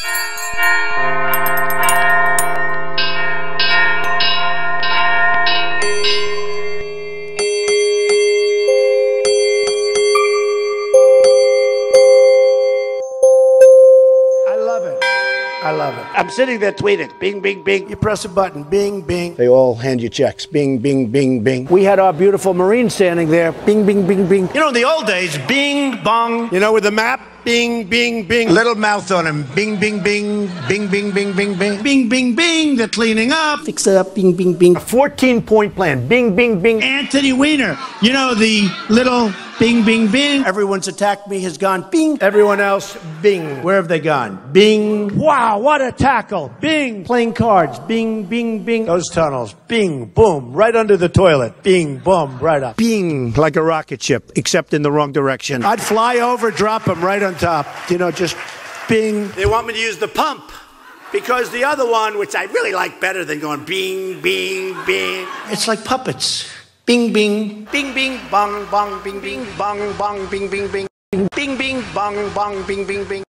I I love it. I'm sitting there tweeting. Bing, bing, bing. You press a button, bing, bing. They all hand you checks. Bing, bing, bing, bing. We had our beautiful Marine standing there, bing, bing, bing, bing. You know, in the old days, bing, bong. You know, with the map, bing, bing, bing. Little mouth on him. Bing, bing, bing. Bing, bing, bing, bing, bing. Bing, bing, bing. They're cleaning up. Fix it up, bing, bing, bing. A 14 point plan, bing, bing, bing. Anthony Weiner. You know, the little bing, bing, bing. Everyone's attacked me has gone bing. Everyone else, bing. Where have they gone? Bing. Wow, what a tackle. Bing. Playing cards. Bing, bing, bing. Those tunnels. Bing, boom. Right under the toilet. Bing, boom. Right up. Bing. Like a rocket ship, except in the wrong direction. I'd fly over, drop them right on top. You know, just bing. They want me to use the pump because the other one, which I really like better than going bing, bing, bing. It's like puppets. Bing, bing. Bing, bing, bong, bong, bing, bing, bong, bong, bing, bing, bing. Bing, bing, bong, bong, bing, bing, bing.